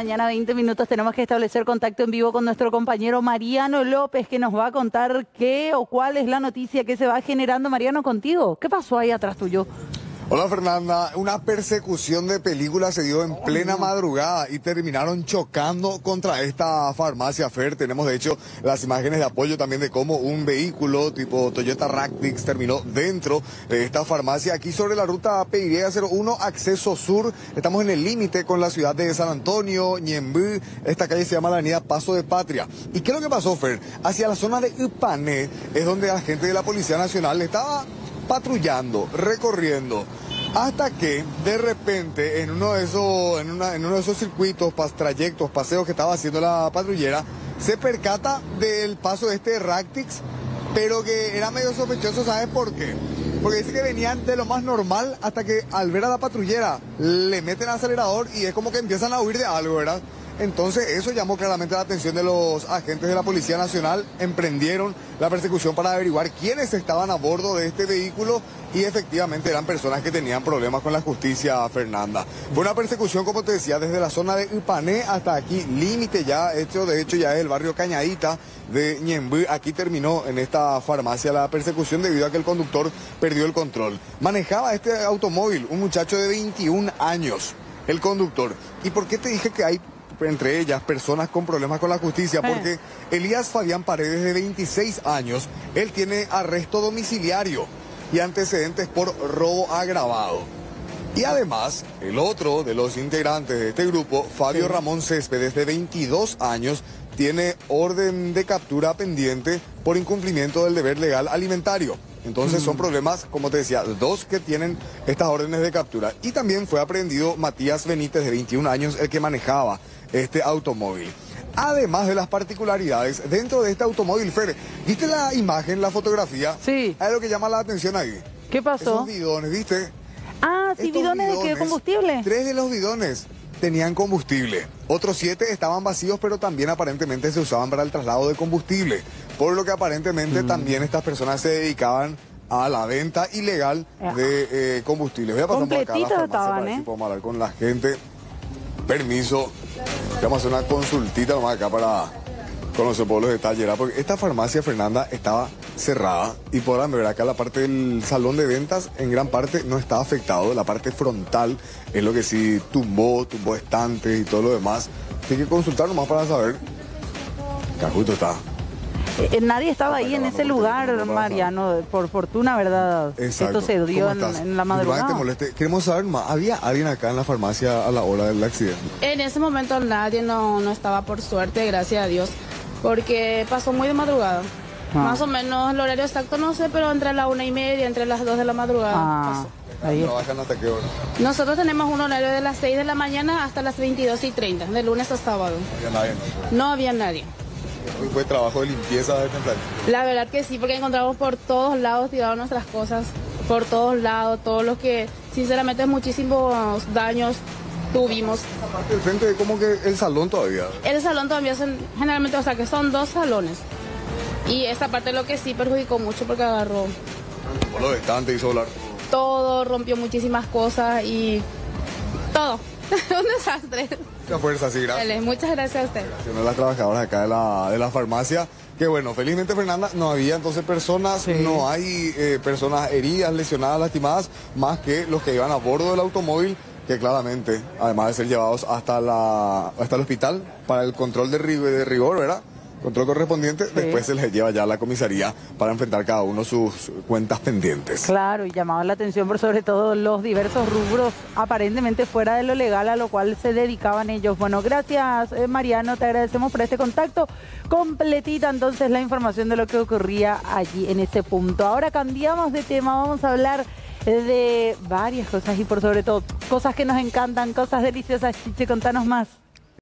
Mañana 20 minutos tenemos que establecer contacto en vivo con nuestro compañero Mariano López que nos va a contar qué o cuál es la noticia que se va generando Mariano contigo. ¿Qué pasó ahí atrás tuyo? Hola Fernanda, una persecución de películas se dio en plena madrugada y terminaron chocando contra esta farmacia Fer. Tenemos de hecho las imágenes de apoyo también de cómo un vehículo tipo Toyota Ractix terminó dentro de esta farmacia aquí sobre la ruta PY01 acceso sur. Estamos en el límite con la ciudad de San Antonio, Ñembú. Esta calle se llama la avenida Paso de Patria. ¿Y qué es lo que pasó Fer? Hacia la zona de Upané es donde la gente de la Policía Nacional estaba patrullando, recorriendo, hasta que de repente en uno de esos, en, uno de esos circuitos, pas, trayectos, paseos que estaba haciendo la patrullera, se percata del paso de este Ractix, pero que era medio sospechoso, ¿sabes por qué? Porque dice que venían de lo más normal hasta que al ver a la patrullera le meten el acelerador y es como que empiezan a huir de algo, ¿verdad? Entonces eso llamó claramente la atención de los agentes de la Policía Nacional, emprendieron la persecución para averiguar quiénes estaban a bordo de este vehículo y efectivamente eran personas que tenían problemas con la justicia, Fernanda. Fue una persecución, como te decía, desde la zona de Upané hasta aquí, límite ya, hecho de hecho ya es el barrio Cañadita de Ñembú. Aquí terminó en esta farmacia la persecución debido a que el conductor perdió el control. Manejaba este automóvil un muchacho de 21 años, el conductor. ¿Y por qué te dije que hay entre ellas personas con problemas con la justicia, porque Elías Fabián Paredes, de 26 años, él tiene arresto domiciliario y antecedentes por robo agravado. Y además, el otro de los integrantes de este grupo, Fabio Ramón Céspedes, de 22 años, tiene orden de captura pendiente por incumplimiento del deber legal alimentario. Entonces son problemas, como te decía, dos que tienen estas órdenes de captura. Y también fue aprehendido Matías Benítez, de 21 años, el que manejaba este automóvil. Además de las particularidades dentro de este automóvil, Fer, ¿viste la imagen, la fotografía? Sí. Hay algo que llama la atención ahí. ¿Qué pasó? Esos bidones, ¿viste? Ah, sí, bidones, de qué combustible. Tres de los bidones tenían combustible. Otros siete estaban vacíos, pero también aparentemente se usaban para el traslado de combustible. Por lo que aparentemente mm. también estas personas se dedicaban a la venta ilegal de eh, combustible. Voy a pasar por acá a la farmacia estaban, ¿eh? podemos hablar con la gente. Permiso. Vamos a hacer una consultita nomás acá para conocer por los detalles, Porque esta farmacia, Fernanda, estaba cerrada y podrán ver acá la parte del salón de ventas en gran parte no está afectado. La parte frontal es lo que sí tumbó, tumbó estantes y todo lo demás. Hay que consultar nomás para saber. Cajuto está. Eh, eh, nadie estaba ahí en ese lugar, Mariano, por fortuna, ¿verdad? Esto se dio en, la madrugada. Queremos saber más. ¿Había alguien acá en la farmacia a la hora del accidente? En ese momento nadie no, no estaba, por suerte, gracias a Dios, porque pasó muy de madrugada. Ah. Más o menos el horario exacto no sé, pero entre la una y media, entre las dos de la madrugada. Ah, ahí. ¿Trabajan hasta qué hora? Nosotros tenemos un horario de las 6 de la mañana hasta las 22 y 30, de lunes a sábado. ¿No había nadie? No había nadie. Hoy fue trabajo de limpieza de La verdad que sí, porque encontramos por todos lados tiradas nuestras cosas, por todos lados, todo lo que sinceramente muchísimos daños tuvimos. Aparte del frente, como que el salón todavía. El salón todavía son, generalmente, o sea que son dos salones. Y esta parte lo que sí perjudicó mucho porque agarró. Por lo distante hizo volar. Todo, rompió muchísimas cosas y todo. Un desastre. Mucha fuerza, sí, gracias. muchas gracias a usted. Gracias a las trabajadoras acá de la, de la farmacia. Que bueno, felizmente Fernanda, no había entonces personas, no hay eh, personas heridas, lesionadas, lastimadas, más que los que iban a bordo del automóvil que claramente, además de ser llevados hasta, la, hasta el hospital para el control de, de rigor, ¿verdad? control correspondiente, después se les lleva ya a la comisaría para enfrentar cada uno sus cuentas pendientes. Claro, y llamaba la atención por sobre todo los diversos rubros aparentemente fuera de lo legal a lo cual se dedicaban ellos. Bueno, gracias eh, Mariano, te agradecemos por este contacto. Completita entonces la información de lo que ocurría allí en ese punto. Ahora cambiamos de tema, vamos a hablar de varias cosas y por sobre todo cosas que nos encantan, cosas deliciosas. Chiche, contanos más.